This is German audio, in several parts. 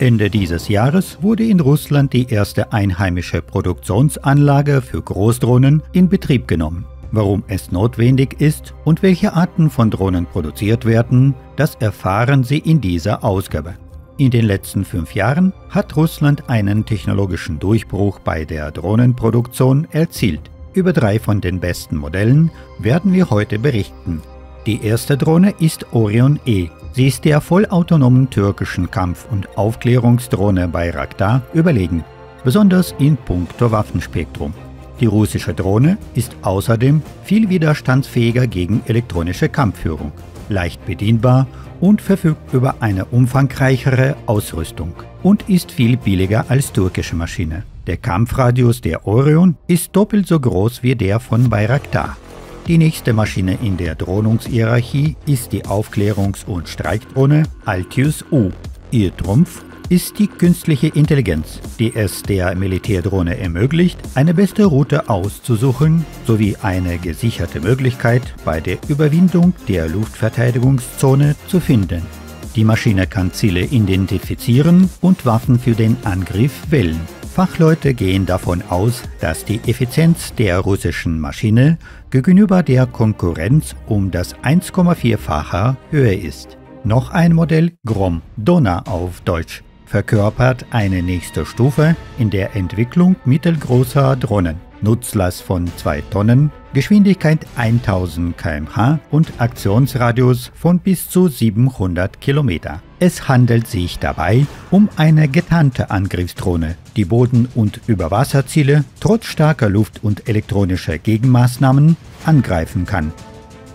Ende dieses Jahres wurde in Russland die erste einheimische Produktionsanlage für Großdrohnen in Betrieb genommen. Warum es notwendig ist und welche Arten von Drohnen produziert werden, das erfahren Sie in dieser Ausgabe. In den letzten fünf Jahren hat Russland einen technologischen Durchbruch bei der Drohnenproduktion erzielt. Über drei von den besten Modellen werden wir heute berichten. Die erste Drohne ist Orion E. Sie ist der vollautonomen türkischen Kampf- und Aufklärungsdrohne Bayraktar überlegen, besonders in puncto Waffenspektrum. Die russische Drohne ist außerdem viel widerstandsfähiger gegen elektronische Kampfführung, leicht bedienbar und verfügt über eine umfangreichere Ausrüstung und ist viel billiger als türkische Maschine. Der Kampfradius der Orion ist doppelt so groß wie der von Bayraktar. Die nächste Maschine in der Drohnungshierarchie ist die Aufklärungs- und Streikdrohne Altius U. Ihr Trumpf ist die künstliche Intelligenz, die es der Militärdrohne ermöglicht, eine beste Route auszusuchen sowie eine gesicherte Möglichkeit bei der Überwindung der Luftverteidigungszone zu finden. Die Maschine kann Ziele identifizieren und Waffen für den Angriff wählen. Fachleute gehen davon aus, dass die Effizienz der russischen Maschine gegenüber der Konkurrenz um das 1,4-fache höher ist. Noch ein Modell, Grom, Donner auf Deutsch, verkörpert eine nächste Stufe in der Entwicklung mittelgroßer Drohnen. Nutzlast von 2 Tonnen, Geschwindigkeit 1000 km/h und Aktionsradius von bis zu 700 km. Es handelt sich dabei um eine getarnte Angriffsdrohne, die Boden- und Überwasserziele trotz starker Luft- und elektronischer Gegenmaßnahmen angreifen kann.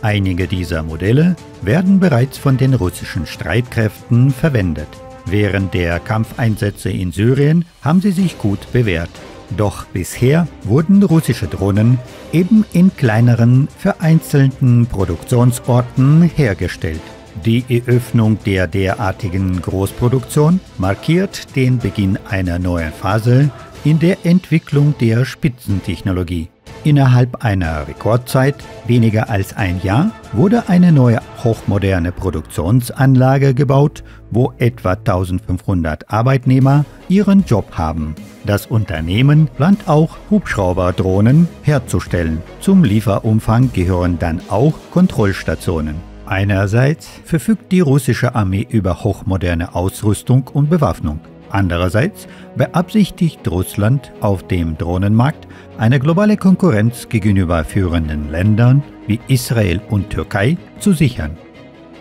Einige dieser Modelle werden bereits von den russischen Streitkräften verwendet. Während der Kampfeinsätze in Syrien haben sie sich gut bewährt. Doch bisher wurden russische Drohnen eben in kleineren, vereinzelten Produktionsorten hergestellt. Die Eröffnung der derartigen Großproduktion markiert den Beginn einer neuen Phase in der Entwicklung der Spitzentechnologie. Innerhalb einer Rekordzeit, weniger als ein Jahr, wurde eine neue hochmoderne Produktionsanlage gebaut, wo etwa 1500 Arbeitnehmer ihren Job haben. Das Unternehmen plant auch Hubschrauberdrohnen herzustellen. Zum Lieferumfang gehören dann auch Kontrollstationen. Einerseits verfügt die russische Armee über hochmoderne Ausrüstung und Bewaffnung. Andererseits beabsichtigt Russland auf dem Drohnenmarkt eine globale Konkurrenz gegenüber führenden Ländern wie Israel und Türkei zu sichern.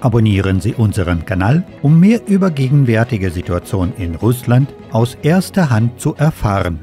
Abonnieren Sie unseren Kanal, um mehr über gegenwärtige Situation in Russland aus erster Hand zu erfahren.